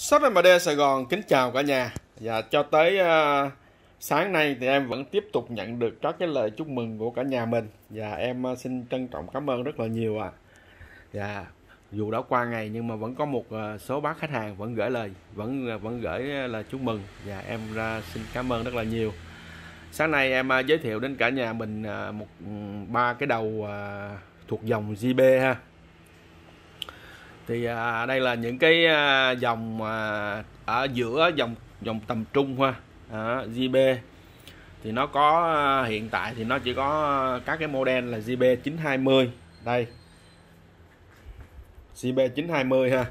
Shop MD Sài Gòn kính chào cả nhà và cho tới uh, sáng nay thì em vẫn tiếp tục nhận được các cái lời chúc mừng của cả nhà mình và em uh, xin trân trọng cảm ơn rất là nhiều. À. Và dù đã qua ngày nhưng mà vẫn có một uh, số bác khách hàng vẫn gửi lời vẫn uh, vẫn gửi là chúc mừng và em ra xin cảm ơn rất là nhiều. Sáng nay em uh, giới thiệu đến cả nhà mình uh, một ừ, ba cái đầu uh, thuộc dòng JB ha thì à, đây là những cái à, dòng à, ở giữa dòng dòng tầm trung ha à, JB thì nó có à, hiện tại thì nó chỉ có à, các cái model là JB 920 đây. JB 920 ha.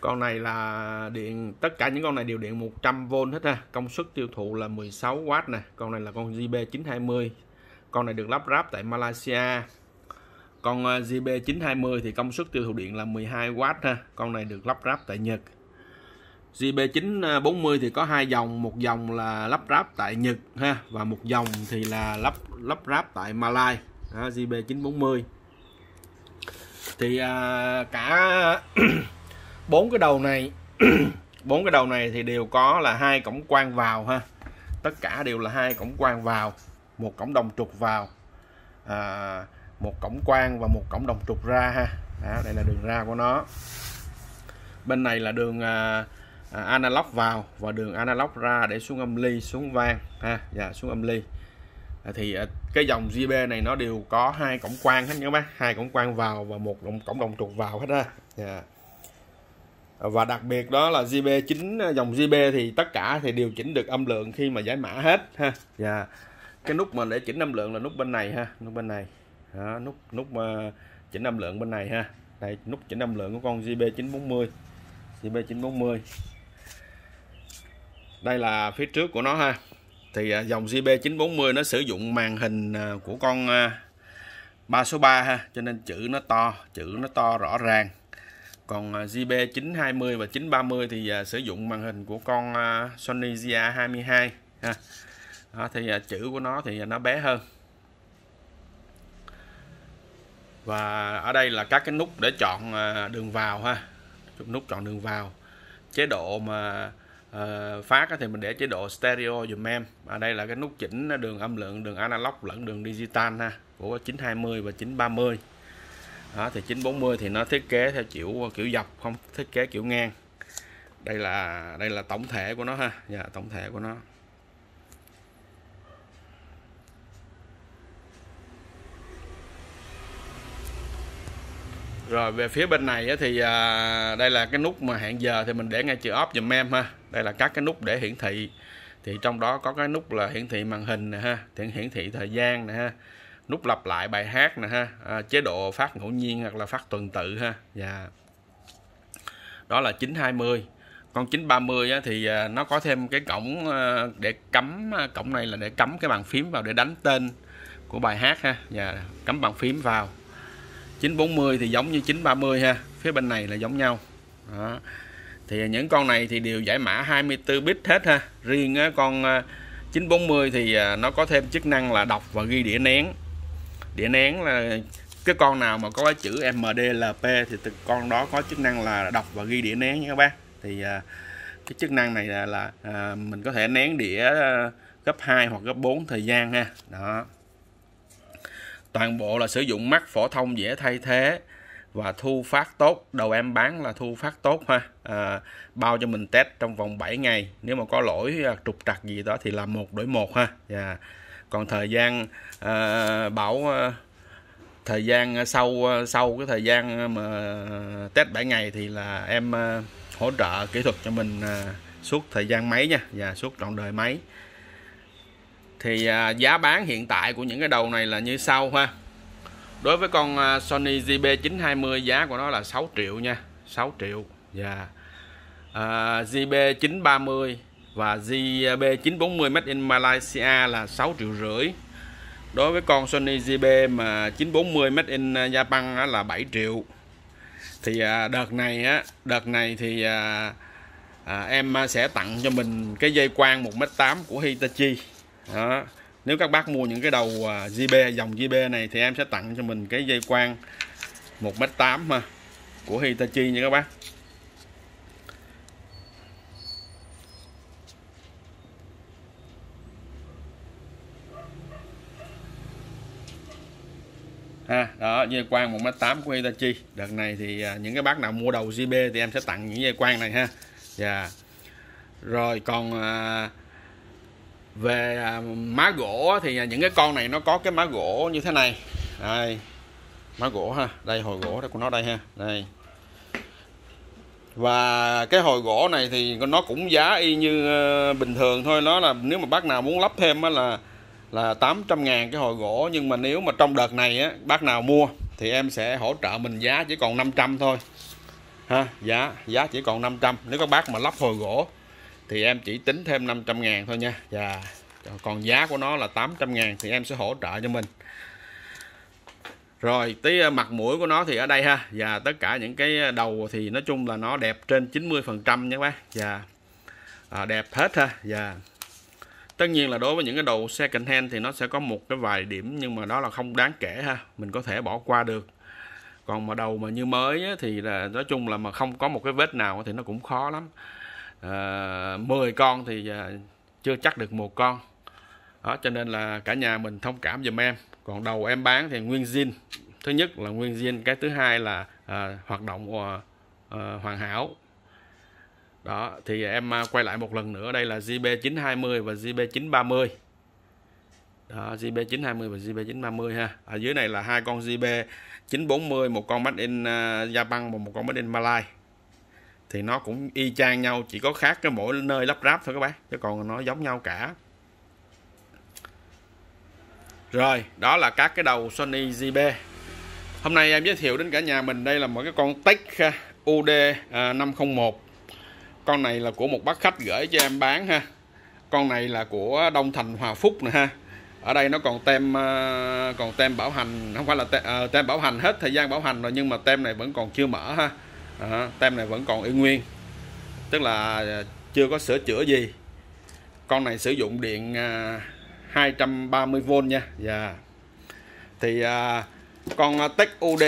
Con này là điện tất cả những con này đều điện 100V hết ha. Công suất tiêu thụ là 16W nè. Con này là con JB 920 con này được lắp ráp tại Malaysia con ờ, JB920 thì công suất tiêu thụ điện là 12W ha. Con này được lắp ráp tại Nhật. JB940 thì có hai dòng, một dòng là lắp ráp tại Nhật ha và một dòng thì là lắp lắp ráp tại Malai. Đó, JB940. Thì à, cả bốn cái đầu này bốn cái đầu này thì đều có là hai cổng quang vào ha. Tất cả đều là hai cổng quang vào, một cổng đồng trục vào. À, một cổng quang và một cổng đồng trục ra ha. Đó, đây là đường ra của nó. Bên này là đường à, à, analog vào và đường analog ra để xuống âm ly xuống vang ha. Dạ xuống âm ly. À, thì à, cái dòng JB này nó đều có hai cổng quang hết nhớ bác. Hai cổng quang vào và một cổng, cổng đồng trục vào hết ha dạ. và đặc biệt đó là JB chính à, dòng JB thì tất cả thì điều chỉnh được âm lượng khi mà giải mã hết ha. Dạ. cái nút mà để chỉnh âm lượng là nút bên này ha nút bên này đó, nút nút uh, chỉnh âm lượng bên này ha. Đây nút chỉnh âm lượng của con JB940 JB940 đây là phía trước của nó ha. Thì uh, dòng JB940 nó sử dụng màn hình uh, của con uh, 3 số 3 ha. Cho nên chữ nó to chữ nó to rõ ràng. Còn uh, JB920 và 930 thì uh, sử dụng màn hình của con uh, Sony ZA22 ha. Đó, thì uh, chữ của nó thì nó bé hơn. Và ở đây là các cái nút để chọn à, đường vào ha. Nút chọn đường vào. Chế độ mà uh, phát thì mình để chế độ stereo dùm em. Ở đây là cái nút chỉnh đường âm lượng đường analog lẫn đường digital ha của 920 và 930 đó thì 940 thì nó thiết kế theo kiểu à, kiểu dọc không thiết kế kiểu ngang. Đây là đây là tổng thể của nó ha. Dạ tổng thể của nó. Rồi về phía bên này thì à, đây là cái nút mà hẹn giờ thì mình để ngay chữ off dùm em ha. Đây là các cái nút để hiển thị. Thì trong đó có cái nút là hiển thị màn hình nè ha hiển hiển thị thời gian nè ha nút lặp lại bài hát nè ha à, chế độ phát ngẫu nhiên hoặc là phát tuần tự ha. Và đó là 920 con 930 á, thì à, nó có thêm cái cổng à, để cắm cổng này là để cắm cái bàn phím vào để đánh tên của bài hát ha. Và cắm bàn phím vào. 940 thì giống như 930 ha. Phía bên này là giống nhau. Đó. thì những con này thì đều giải mã 24 bit hết ha. Riêng con à, 940 thì à, nó có thêm chức năng là đọc và ghi đĩa nén. Đĩa nén là cái con nào mà có cái chữ MDLP thì từ con đó có chức năng là đọc và ghi đĩa nén nha các bác. Thì à, cái chức năng này là, là mình có thể nén đĩa gấp 2 hoặc gấp 4 thời gian ha. Đó toàn bộ là sử dụng mắt phổ thông dễ thay thế và thu phát tốt. Đầu em bán là thu phát tốt ha. À, bao cho mình test trong vòng 7 ngày. Nếu mà có lỗi à, trục trặc gì đó thì là một đổi một ha. Yeah. Còn thời gian à, bảo à, thời gian à, sau à, sau cái thời gian mà test 7 ngày thì là em à, hỗ trợ kỹ thuật cho mình à, suốt thời gian máy nha. Và suốt trọn đời máy thì à, giá bán hiện tại của những cái đầu này là như sau ha. Đối với con à, Sony JB920 giá của nó là 6 triệu nha 6 triệu dạ. à, và yeah. à, JB930 và JB940 Made in Malaysia là 6 triệu rưỡi. Đối với con Sony JB mà 940 Made in à, Japan là 7 triệu. Thì à, đợt này á đợt này thì à, à, em sẽ tặng cho mình cái dây quang 1m8 của Hitachi đó. Nếu các bác mua những cái đầu à, JB dòng JB này thì em sẽ tặng cho mình cái dây quang 1m8 mà của Hitachi nha các bác. Ha đó dây quang 1m8 của Hitachi. Đợt này thì à, những cái bác nào mua đầu JB thì em sẽ tặng những dây quang này ha. Dạ. Yeah. rồi còn à, về à, má gỗ thì à, những cái con này nó có cái má gỗ như thế này. Đây, má gỗ ha, đây, hồi gỗ của nó đây ha, đây. Và cái hồi gỗ này thì nó cũng giá y như ờ, bình thường thôi, nó là nếu mà bác nào muốn lắp thêm là là 800 ngàn cái hồi gỗ, nhưng mà nếu mà trong đợt này á, bác nào mua thì em sẽ hỗ trợ mình giá chỉ còn 500 thôi. Ha, giá giá chỉ còn 500 nếu các bác mà lắp hồi gỗ thì em chỉ tính thêm 500 ngàn thôi nha. Và còn giá của nó là 800 ngàn thì em sẽ hỗ trợ cho mình. Rồi tí ờ, mặt mũi của nó thì ở đây ha. Và tất cả những cái ờ, đầu thì nói chung là nó đẹp trên 90 phần trăm nha các bác. Và à, đẹp hết ha. Và tất nhiên là đối với những cái đầu second hand thì nó sẽ có một cái vài điểm nhưng mà đó là không đáng kể ha. Mình có thể bỏ qua được. Còn mà đầu mà như mới á, thì là nói chung là mà không có một cái vết nào thì nó cũng khó lắm. Ờ, à, 10 con thì à, chưa chắc được một con. Đó cho nên là cả nhà mình thông cảm giùm em. Còn đầu em bán thì nguyên zin. Thứ nhất là nguyên zin cái thứ hai là à, hoạt động à, à, hoàn hảo. Đó thì em quay lại một lần nữa. Đây là JB920 và JB930 đó JB920 và JB930 ha. Ở dưới này là hai con JB940 một con made in uh, Japan và một con made in Malaysia thì nó cũng y chang nhau chỉ có khác cái mỗi nơi lắp ráp thôi các bác chứ còn nó giống nhau cả rồi, đó là các cái đầu Sony ZB Hôm nay em giới thiệu đến cả nhà mình đây là một cái con Tech UD 501. À, con này là của một bác khách gửi cho em bán ha. Con này là của Đông Thành Hòa Phúc nè ha. Ở đây nó còn tem à, còn tem bảo hành, không phải là tem, à, tem bảo hành hết thời gian bảo hành rồi nhưng mà tem này vẫn còn chưa mở ha. À, tem này vẫn còn y nguyên. Tức là à, chưa có sửa chữa gì. Con này sử dụng điện à, 230V nha và yeah. thì à, con à, Tech UD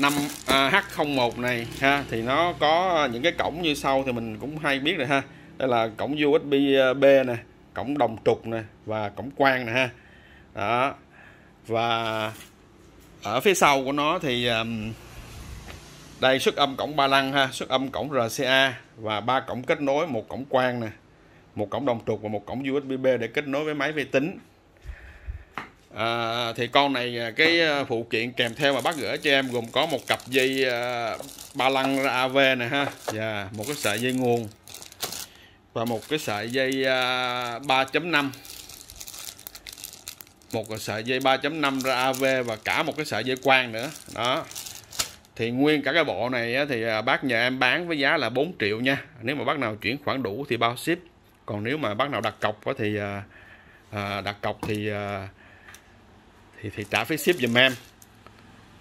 5 à, H01 này ha thì nó có những cái cổng như sau thì mình cũng hay biết rồi ha đây là cổng USB B nè cổng đồng trục nè và cổng quang nè ha đó và ở phía sau của nó thì um, đây xuất âm cổng ba lăng ha xuất âm cổng RCA và ba cổng kết nối một cổng quang nè một cổng đồng trục và một cổng USB B để kết nối với máy vi tính. À, thì con này à, cái à, phụ kiện kèm theo mà bác gửi cho em gồm có một cặp dây à, ba lăng AV này ha và một cái sợi dây nguồn và một cái sợi dây à, 3.5 một cái sợi dây 3.5 ra AV và cả một cái sợi dây quang nữa. Đó thì nguyên cả cái bộ này thì à, bác nhờ em bán với giá là 4 triệu nha. Nếu mà bác nào chuyển khoản đủ thì bao ship. Còn nếu mà bác nào đặt cọc thì à, à, đặt cọc thì thì thì trả phí ship giùm em.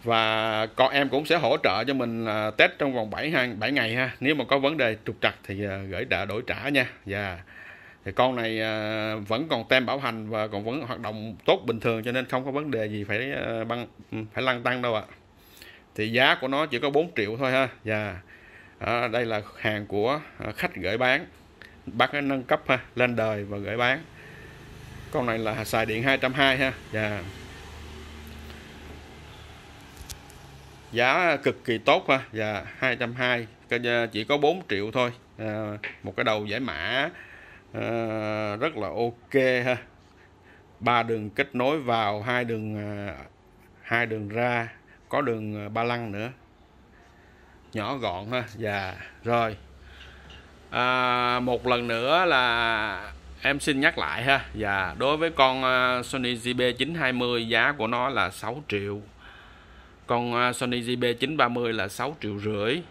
Và con em cũng sẽ hỗ trợ cho mình test trong vòng 7 hai 7 ngày ha. Nếu mà có vấn đề trục trặc thì gửi đợi đổi trả nha. Và yeah. thì con này vẫn còn tem bảo hành và còn vẫn hoạt động tốt bình thường cho nên không có vấn đề gì phải băng ừ, phải lăn tăng đâu ạ thì giá của nó chỉ có 4 triệu thôi ha. Và yeah. đây là hàng của à, khách gửi bán. Bác nâng cấp ha lên đời và gửi bán. Con này là xài điện 220 ha. Và yeah. giá cực kỳ tốt ha. Và yeah, 220 chỉ có 4 triệu thôi. À, một cái đầu giải mã à, rất là ok ha. Ba đường kết nối vào hai đường à, hai đường ra có đường ờ, ba lăng nữa. Nhỏ gọn ha và yeah. rồi. À, một lần nữa là em xin nhắc lại ha. Và đối với con ờ, Sony ZB 920 giá của nó là 6 triệu. Con ờ, Sony ZB 930 là 6 triệu rưỡi.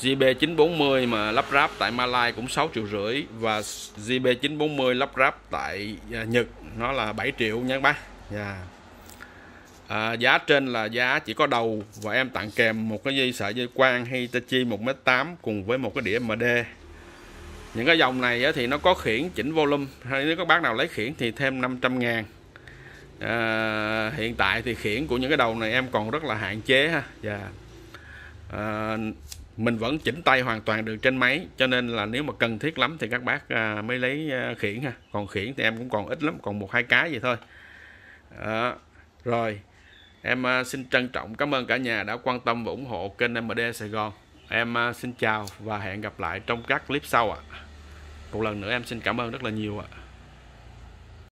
ZB 940 mà lắp ráp tại Malaysia cũng 6 triệu rưỡi và ZB 940 lắp ráp tại Nhật nó là 7 triệu nha các bác. Yeah. À, giá trên là giá chỉ có đầu và em tặng kèm một cái dây sợi dây quang Hitachi 1m8 cùng với một cái đĩa MD những cái dòng này thì nó có khiển chỉnh volume. Hay nếu các bác nào lấy khiển thì thêm 500 ngàn. À, hiện tại thì khiển của những cái đầu này em còn rất là hạn chế ha. Và à, mình vẫn chỉnh tay hoàn toàn được trên máy cho nên là nếu mà cần thiết lắm thì các bác à, mới lấy à, khiển ha. Còn khiển thì em cũng còn ít lắm còn một hai cái vậy thôi. À, rồi em à, xin trân trọng, cảm ơn cả nhà đã quan tâm và ủng hộ kênh MD Sài Gòn. Em à, xin chào và hẹn gặp lại trong các clip sau ạ. Một lần nữa em xin cảm ơn rất là nhiều ạ.